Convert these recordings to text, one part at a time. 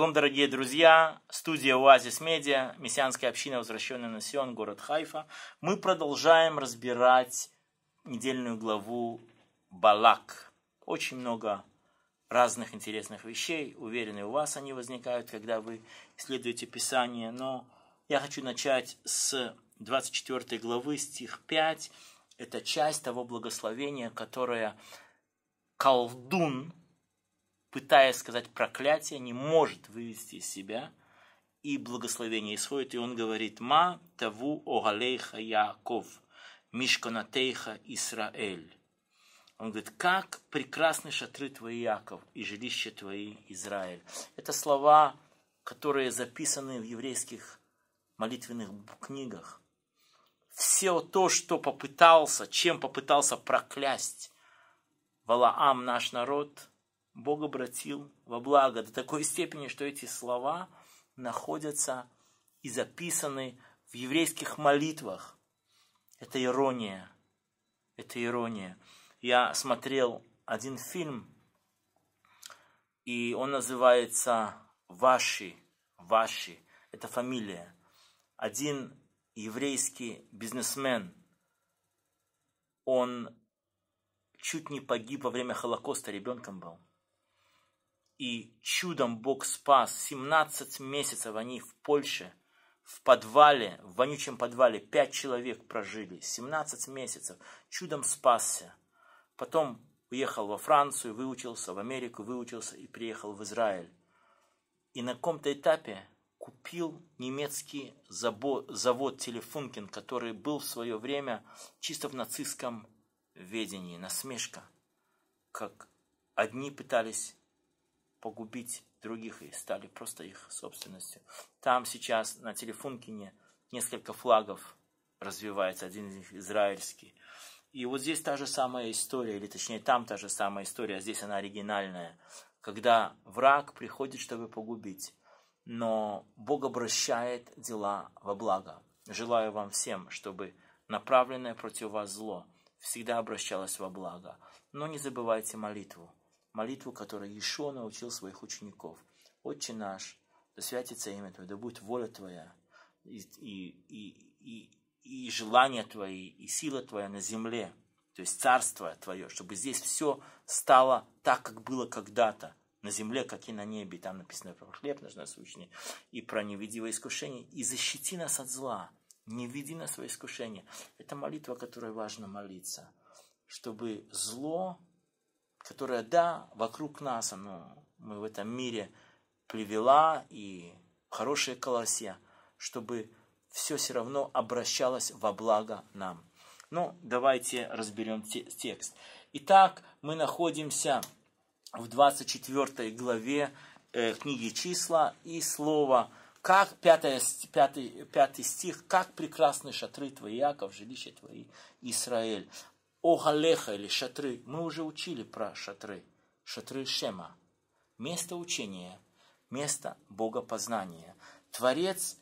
Шалом, дорогие друзья, студия Оазис Медиа, мессианская община, возвращенная на Сион, город Хайфа. Мы продолжаем разбирать недельную главу Балак. Очень много разных интересных вещей. Уверены, у вас они возникают, когда вы исследуете Писание. Но я хочу начать с 24 главы, стих 5. Это часть того благословения, которое колдун, пытаясь сказать проклятие, не может вывести из себя, и благословение исходит, и он говорит, «Ма таву огалейха Яков, мишканатейха Исраэль». Он говорит, как прекрасны шатры твои, Яков, и жилище твои, Израиль. Это слова, которые записаны в еврейских молитвенных книгах. Все то, что попытался, чем попытался проклясть Валаам наш народ, Бог обратил во благо до такой степени, что эти слова находятся и записаны в еврейских молитвах. Это ирония. Это ирония. Я смотрел один фильм, и он называется «Ваши». Ваши. Это фамилия. Один еврейский бизнесмен, он чуть не погиб во время Холокоста, ребенком был – и чудом Бог спас. 17 месяцев они в Польше, в подвале, в вонючем подвале, 5 человек прожили. 17 месяцев. Чудом спасся. Потом уехал во Францию, выучился, в Америку выучился и приехал в Израиль. И на каком-то этапе купил немецкий завод, Телефункин, который был в свое время чисто в нацистском ведении, насмешка. Как одни пытались погубить других и стали просто их собственностью. Там сейчас на Телефункине несколько флагов развивается, один из них израильский. И вот здесь та же самая история, или точнее там та же самая история, а здесь она оригинальная, когда враг приходит, чтобы погубить, но Бог обращает дела во благо. Желаю вам всем, чтобы направленное против вас зло всегда обращалось во благо. Но не забывайте молитву молитву, которую Ишо научил своих учеников. Отче наш, да святится имя Твое, да будет воля Твоя, и, и, и, и, и желания Твои, и сила Твоя на земле, то есть царство Твое, чтобы здесь все стало так, как было когда-то, на земле, как и на небе. Там написано про хлеб наш насущный, и про невидимое искушение. И защити нас от зла, не веди нас в искушение. Это молитва, которой важно молиться, чтобы зло которая, да, вокруг нас, оно, мы в этом мире привела и хорошие колосья, чтобы все все равно обращалось во благо нам. Ну, давайте разберем текст. Итак, мы находимся в 24 главе э, книги числа и слово как, 5, 5, 5 стих, как прекрасны шатры твои, Яков, жилище твои, Израиль. Огалеха или шатры. Мы уже учили про шатры. Шатры Шема. Место учения, место богопознания. Творец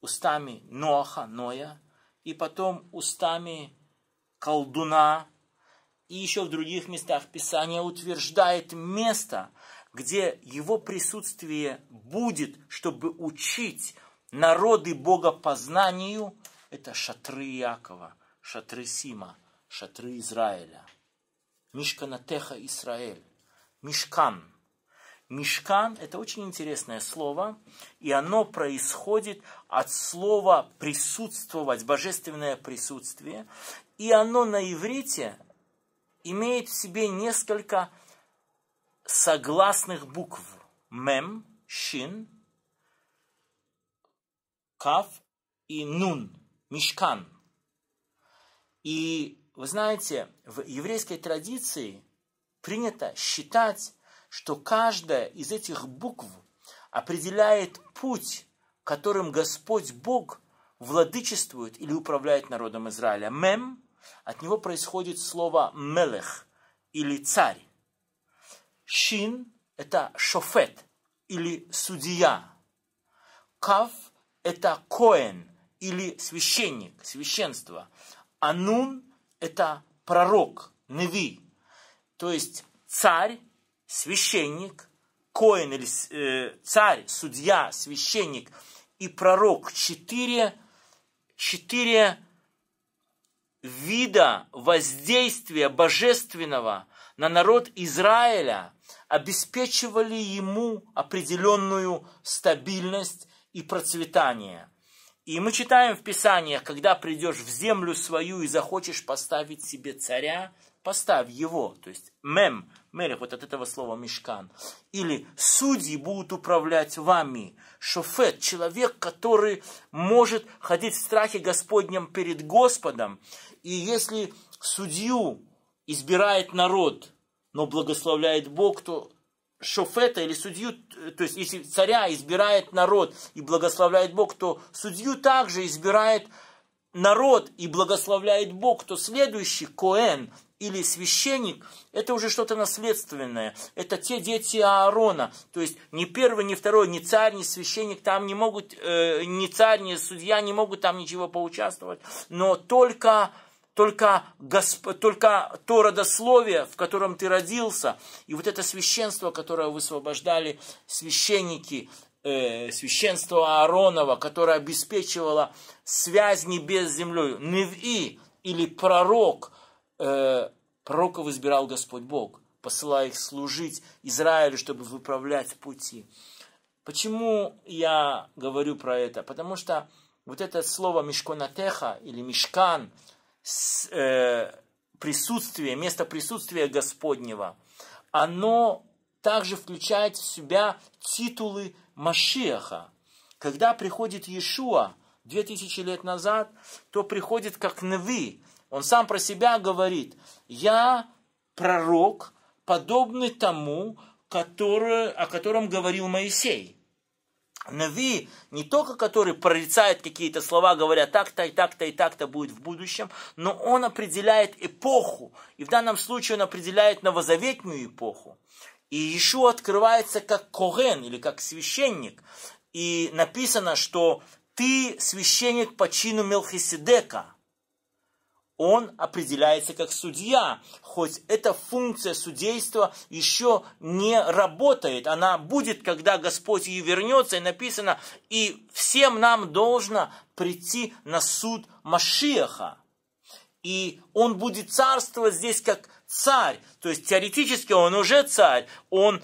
устами Ноаха, Ноя, и потом устами колдуна, и еще в других местах Писания утверждает место, где его присутствие будет, чтобы учить народы богопознанию, это шатры Якова, шатры Сима – шатры Израиля. Мишканатеха Израиль. Мишкан. Мишкан – это очень интересное слово, и оно происходит от слова «присутствовать», божественное присутствие, и оно на иврите имеет в себе несколько согласных букв. Мем, Шин, Кав и Нун. Мишкан. И вы знаете, в еврейской традиции принято считать, что каждая из этих букв определяет путь, которым Господь Бог владычествует или управляет народом Израиля. Мем, от него происходит слово мелех или царь. Шин – это шофет или судья. Кав – это коэн или священник, священство. Анун это пророк, неви, то есть царь, священник, коин или э, царь, судья, священник и пророк. Четыре, четыре вида воздействия божественного на народ Израиля обеспечивали ему определенную стабильность и процветание. И мы читаем в Писаниях, когда придешь в землю свою и захочешь поставить себе царя, поставь его, то есть мем, мелех, вот от этого слова мешкан. Или судьи будут управлять вами. Шофет, человек, который может ходить в страхе Господнем перед Господом. И если судью избирает народ, но благословляет Бог, то шофета или судью, то есть если царя избирает народ и благословляет Бог, то судью также избирает народ и благословляет Бог, то следующий Коэн или священник, это уже что-то наследственное. Это те дети Аарона. То есть ни первый, ни второй, ни царь, ни священник там не могут, э, ни царь, ни судья не могут там ничего поучаствовать. Но только только, Госп... только то родословие, в котором ты родился, и вот это священство, которое высвобождали священники, э, священство Ааронова, которое обеспечивало связь небес с землей, Неви или пророк, э, пророков избирал Господь Бог, посылая их служить Израилю, чтобы выправлять пути. Почему я говорю про это? Потому что вот это слово мешконатеха или мешкан – э, присутствие, место присутствия Господнего, оно также включает в себя титулы Машиаха. Когда приходит Иешуа, две тысячи лет назад, то приходит как Неви. Он сам про себя говорит, я пророк, подобный тому, который, о котором говорил Моисей. Нави не только который прорицает какие-то слова, говоря так-то и так-то и так-то будет в будущем, но он определяет эпоху. И в данном случае он определяет новозаветную эпоху. И Иешуа открывается как Коген или как священник. И написано, что ты священник по чину Мелхиседека он определяется как судья, хоть эта функция судейства еще не работает. Она будет, когда Господь ее вернется, и написано, и всем нам должно прийти на суд Машиаха. И он будет царствовать здесь как царь. То есть теоретически он уже царь. Он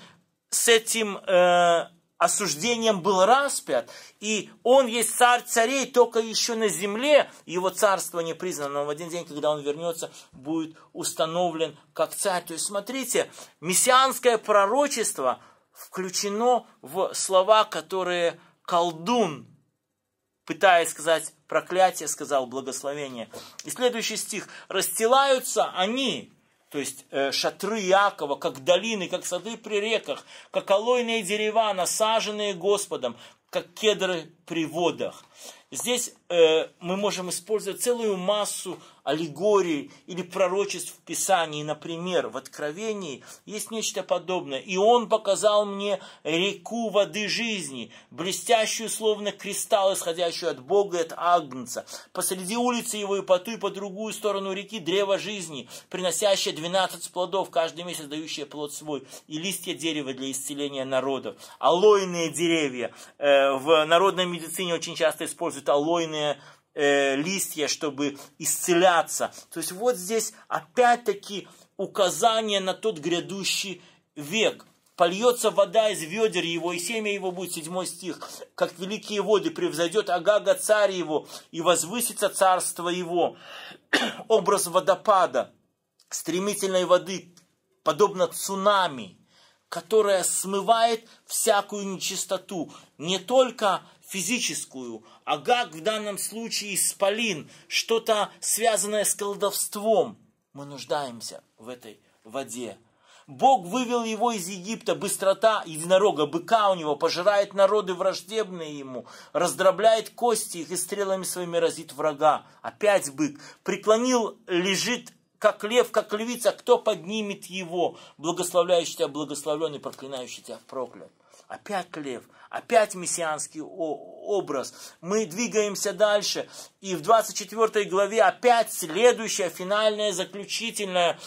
с этим э, осуждением был распят, и он есть царь царей, только еще на земле его царство не признано, но в один день, когда он вернется, будет установлен как царь. То есть, смотрите, мессианское пророчество включено в слова, которые колдун, пытаясь сказать проклятие, сказал благословение. И следующий стих. «Расстилаются они, то есть э, шатры Якова, как долины, как сады при реках, как алойные дерева, насаженные Господом, как кедры при водах. Здесь э, мы можем использовать целую массу аллегорий или пророчеств в Писании. Например, в Откровении есть нечто подобное. «И он показал мне реку воды жизни, блестящую, словно кристалл, исходящую от Бога и от Агнца. Посреди улицы его и по ту, и по другую сторону реки древо жизни, приносящее 12 плодов, каждый месяц дающее плод свой, и листья дерева для исцеления народов. Алойные деревья. Э, в народной медицине очень часто используют алойные э, листья, чтобы исцеляться. То есть вот здесь опять-таки указание на тот грядущий век. Польется вода из ведер его, и семя его будет, седьмой стих, как великие воды, превзойдет Агага царь его, и возвысится царство его. Образ водопада, стремительной воды, подобно цунами, которая смывает всякую нечистоту, не только физическую, а как в данном случае исполин, что-то связанное с колдовством. Мы нуждаемся в этой воде. Бог вывел его из Египта, быстрота единорога, быка у него, пожирает народы враждебные ему, раздробляет кости их и стрелами своими разит врага. Опять бык. Преклонил, лежит как лев, как львица, кто поднимет его? Благословляющий тебя благословленный, проклинающий тебя проклят. Опять лев, опять мессианский образ. Мы двигаемся дальше. И в 24 главе опять следующая, финальная, заключительная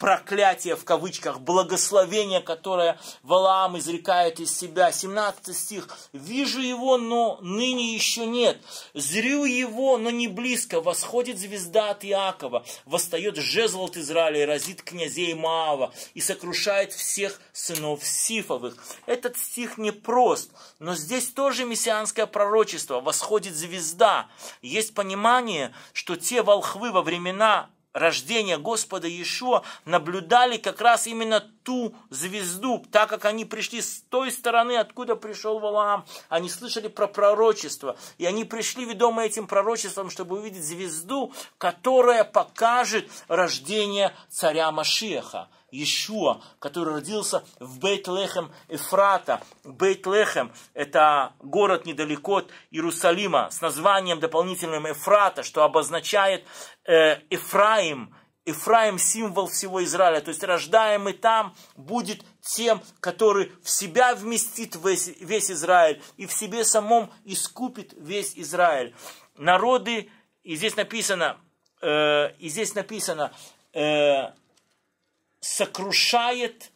проклятие в кавычках, благословение, которое Валаам изрекает из себя. 17 стих. «Вижу его, но ныне еще нет. Зрю его, но не близко. Восходит звезда от Иакова. Восстает жезл от Израиля и разит князей Маава и сокрушает всех сынов Сифовых». Этот стих непрост, но здесь тоже мессианское пророчество. Восходит звезда. Есть понимание, что те волхвы во времена рождения Господа Иешуа наблюдали как раз именно ту звезду, так как они пришли с той стороны, откуда пришел Валаам. Они слышали про пророчество, и они пришли, ведомые этим пророчеством, чтобы увидеть звезду, которая покажет рождение царя Машеха. Ишуа, который родился в Бейт-Лехем Эфрата. Бейт-Лехем – это город недалеко от Иерусалима с названием дополнительным Эфрата, что обозначает э, Эфраим. Эфраим – символ всего Израиля. То есть рождаемый там будет тем, который в себя вместит весь, весь Израиль и в себе самом искупит весь Израиль. Народы, и здесь написано, э, и здесь написано, э, сокрушает,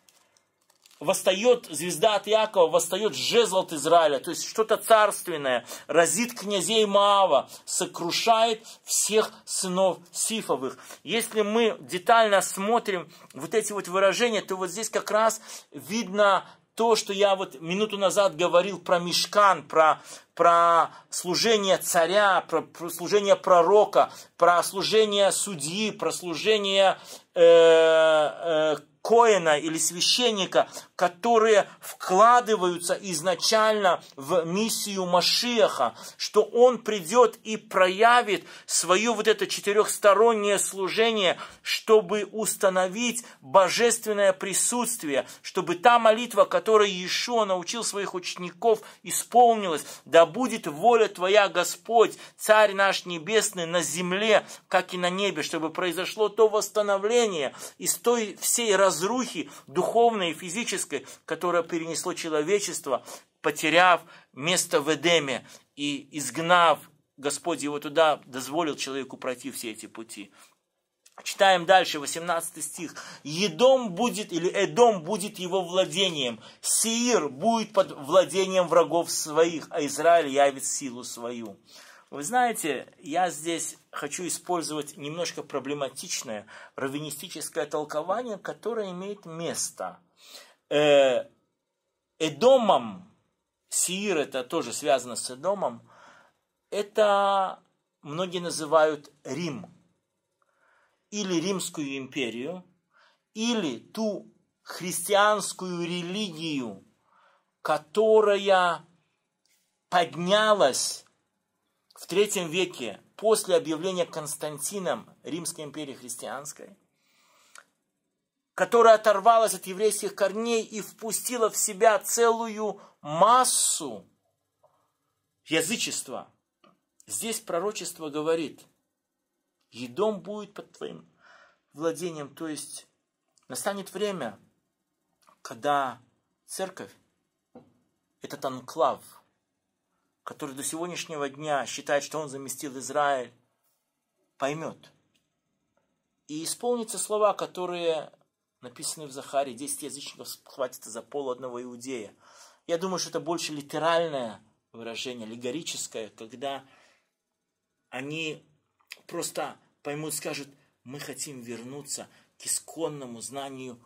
восстает звезда от Якова, восстает жезл от Израиля, то есть что-то царственное, разит князей Маава, сокрушает всех сынов Сифовых. Если мы детально смотрим вот эти вот выражения, то вот здесь как раз видно то, что я вот минуту назад говорил про мешкан, про, про служение царя, про, про служение пророка, про служение судьи, про служение э, э, коина или священника, которые вкладываются изначально в миссию Машеха, что он придет и проявит свое вот это четырехстороннее служение, чтобы установить божественное присутствие, чтобы та молитва, которой Иешуа научил своих учеников, исполнилась. Да будет воля Твоя, Господь, Царь наш Небесный, на земле, как и на небе, чтобы произошло то восстановление из той всей разрухи духовной и физической, которая перенесло человечество, потеряв место в Эдеме и изгнав Господь его туда, дозволил человеку пройти все эти пути. Читаем дальше, 18 стих. Едом будет, или Эдом будет его владением. Сиир будет под владением врагов своих, а Израиль явит силу свою. Вы знаете, я здесь хочу использовать немножко проблематичное раввинистическое толкование, которое имеет место. Э, Эдомом, Сиир это тоже связано с Эдомом, это многие называют Рим, или Римскую империю, или ту христианскую религию, которая поднялась в третьем веке, после объявления Константином Римской империи христианской, которая оторвалась от еврейских корней и впустила в себя целую массу язычества. Здесь пророчество говорит, Едом будет под твоим владением, то есть настанет время, когда церковь, этот анклав – который до сегодняшнего дня считает, что он заместил Израиль, поймет. И исполнится слова, которые написаны в Захаре, 10 язычников схватится за пол одного иудея. Я думаю, что это больше литеральное выражение, аллегорическое, когда они просто поймут, скажут, мы хотим вернуться к исконному знанию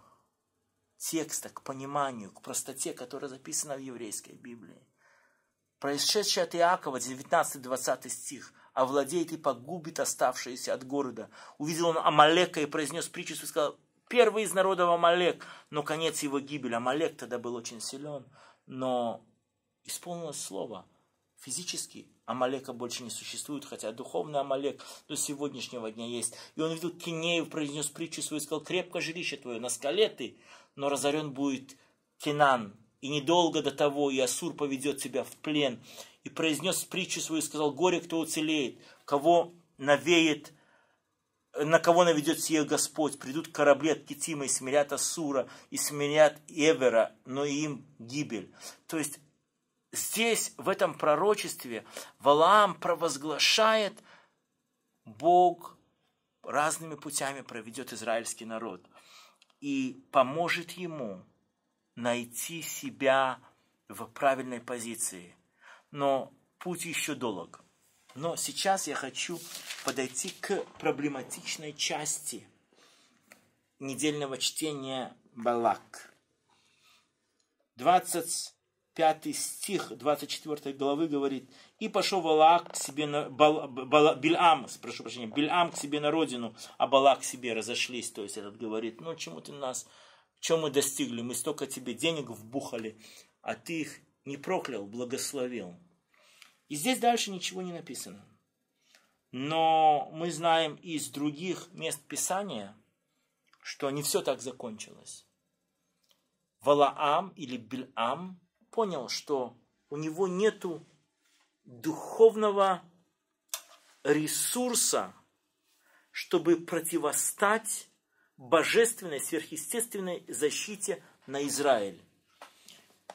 текста, к пониманию, к простоте, которая записана в еврейской Библии происшедшее от Иакова, 19-20 стих, овладеет и погубит оставшиеся от города. Увидел он Амалека и произнес притчу и сказал, первый из народов Амалек, но конец его гибели. Амалек тогда был очень силен, но исполнилось слово. Физически Амалека больше не существует, хотя духовный Амалек до сегодняшнего дня есть. И он видел Кинею, произнес притчу свою сказал, крепко жилище твое, на скале ты, но разорен будет Кинан, и недолго до того и Асур поведет тебя в плен. И произнес притчу свою сказал, горе, кто уцелеет, кого навеет, на кого наведет сие Господь. Придут корабли от Китима и смирят Асура, и смирят Эвера, но и им гибель. То есть здесь, в этом пророчестве, Валаам провозглашает, Бог разными путями проведет израильский народ. и поможет ему найти себя в правильной позиции. Но путь еще долг. Но сейчас я хочу подойти к проблематичной части недельного чтения Балак. 25 стих 24 главы говорит, «И пошел Балак к себе на... Бал, Бал, Бильам, прошу прощения, Бильам к себе на родину, а Балак к себе разошлись». То есть этот говорит, ну чему ты нас, чем мы достигли? Мы столько тебе денег вбухали, а ты их не проклял, благословил. И здесь дальше ничего не написано. Но мы знаем из других мест Писания, что не все так закончилось. Валаам или Бильам понял, что у него нету духовного ресурса, чтобы противостать божественной, сверхъестественной защите на Израиль.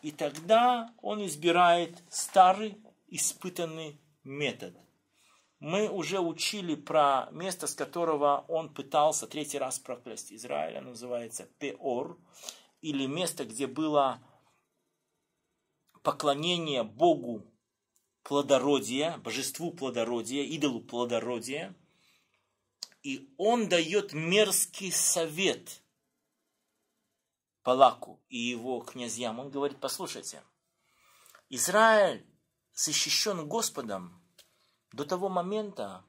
И тогда он избирает старый испытанный метод. Мы уже учили про место, с которого он пытался третий раз проклясть Израиля, называется Пеор, или место, где было поклонение Богу плодородия, божеству плодородия, идолу плодородия. И он дает мерзкий совет Палаку и его князьям. Он говорит, послушайте, Израиль защищен Господом до того момента,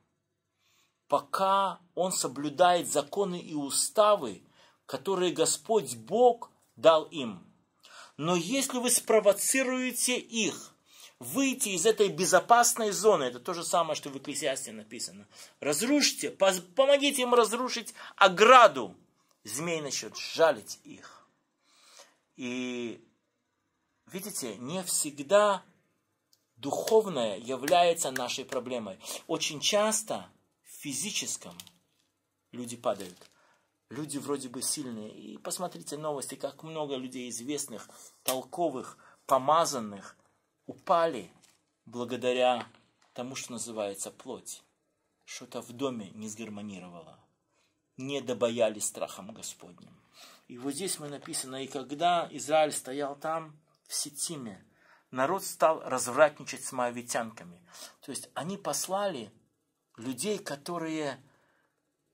пока он соблюдает законы и уставы, которые Господь Бог дал им. Но если вы спровоцируете их выйти из этой безопасной зоны, это то же самое, что в Экклесиасте написано, разрушите, помогите им разрушить ограду, змей начнет жалить их. И видите, не всегда духовное является нашей проблемой. Очень часто в физическом люди падают. Люди вроде бы сильные. И посмотрите новости, как много людей известных, толковых, помазанных упали благодаря тому, что называется плоть. Что-то в доме не сгармонировало. Не добоялись страхом Господним. И вот здесь мы написано, и когда Израиль стоял там, в Сетиме, народ стал развратничать с моавитянками. То есть они послали людей, которые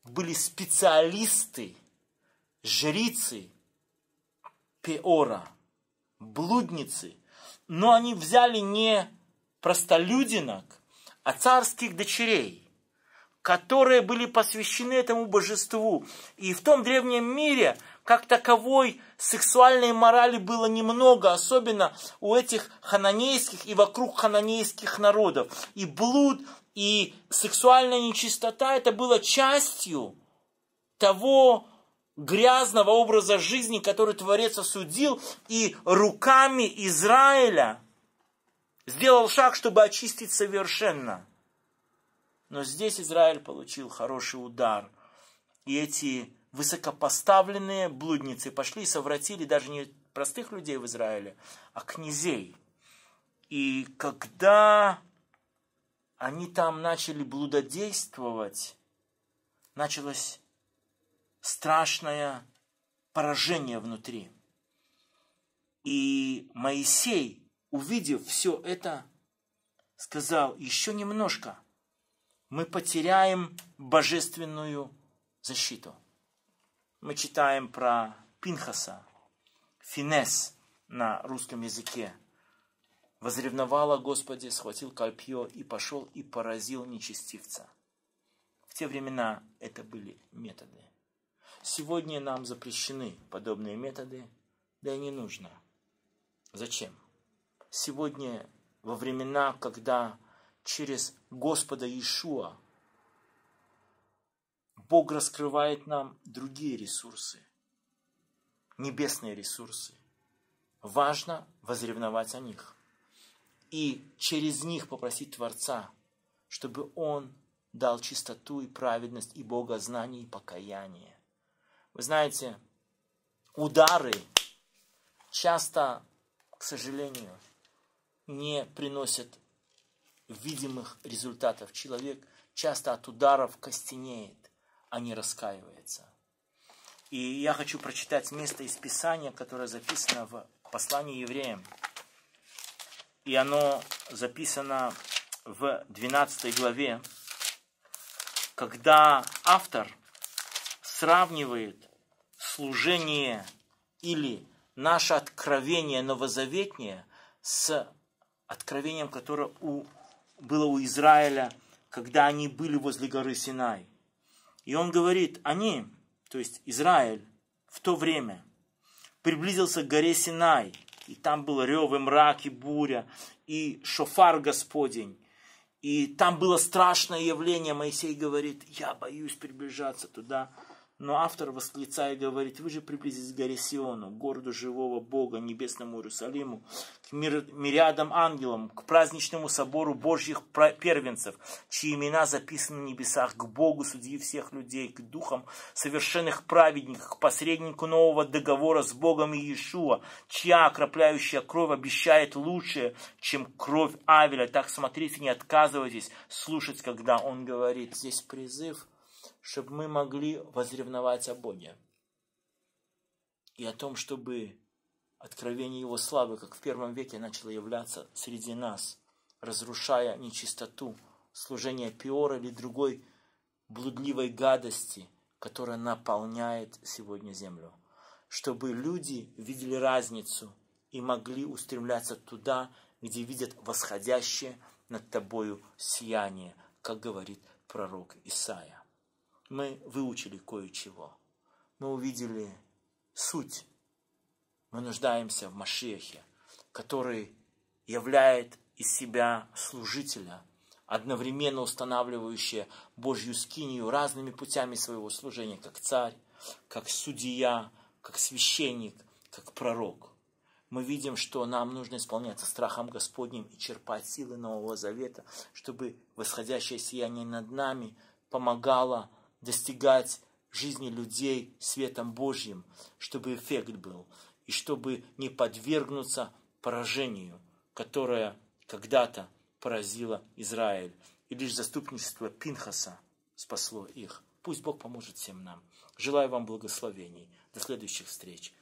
были специалисты, жрицы Пеора, блудницы, но они взяли не простолюдинок, а царских дочерей, которые были посвящены этому божеству. И в том древнем мире – как таковой сексуальной морали было немного, особенно у этих хананейских и вокруг хананейских народов. И блуд, и сексуальная нечистота это было частью того грязного образа жизни, который Творец осудил, и руками Израиля сделал шаг, чтобы очистить совершенно. Но здесь Израиль получил хороший удар. И эти высокопоставленные блудницы пошли и совратили даже не простых людей в Израиле, а князей. И когда они там начали блудодействовать, началось страшное поражение внутри. И Моисей, увидев все это, сказал, еще немножко, мы потеряем божественную защиту мы читаем про Пинхаса, Финес на русском языке. Возревновал о Господе, схватил кольпье и пошел и поразил нечестивца. В те времена это были методы. Сегодня нам запрещены подобные методы, да и не нужно. Зачем? Сегодня, во времена, когда через Господа Иешуа Бог раскрывает нам другие ресурсы, небесные ресурсы. Важно возревновать о них и через них попросить Творца, чтобы Он дал чистоту и праведность и богознание и покаяние. Вы знаете, удары часто, к сожалению, не приносят видимых результатов. Человек часто от ударов костенеет а не раскаивается. И я хочу прочитать место из Писания, которое записано в послании евреям. И оно записано в 12 главе, когда автор сравнивает служение или наше откровение новозаветнее с откровением, которое у, было у Израиля, когда они были возле горы Синай. И он говорит, они, то есть Израиль, в то время приблизился к горе Синай, и там был рев, и мрак, и буря, и шофар Господень. И там было страшное явление. Моисей говорит, я боюсь приближаться туда, но автор восклицая говорит, вы же приблизились к горе Сиону, городу живого Бога, небесному Иерусалиму, к мириадам ангелам, к праздничному собору Божьих первенцев, чьи имена записаны на небесах, к Богу, судьи всех людей, к духам совершенных праведников, к посреднику нового договора с Богом и Иешуа, чья окропляющая кровь обещает лучшее, чем кровь Авеля. Так смотрите, не отказывайтесь слушать, когда он говорит. Здесь призыв – чтобы мы могли возревновать о Боге и о том, чтобы откровение Его славы, как в первом веке, начало являться среди нас, разрушая нечистоту, служение пиора или другой блудливой гадости, которая наполняет сегодня землю. Чтобы люди видели разницу и могли устремляться туда, где видят восходящее над тобою сияние, как говорит пророк Исаия мы выучили кое-чего. Мы увидели суть. Мы нуждаемся в Машехе, который являет из себя служителя, одновременно устанавливающего Божью скинию разными путями своего служения, как царь, как судья, как священник, как пророк. Мы видим, что нам нужно исполняться страхом Господним и черпать силы Нового Завета, чтобы восходящее сияние над нами помогало достигать жизни людей светом Божьим, чтобы эффект был, и чтобы не подвергнуться поражению, которое когда-то поразило Израиль. И лишь заступничество Пинхаса спасло их. Пусть Бог поможет всем нам. Желаю вам благословений. До следующих встреч.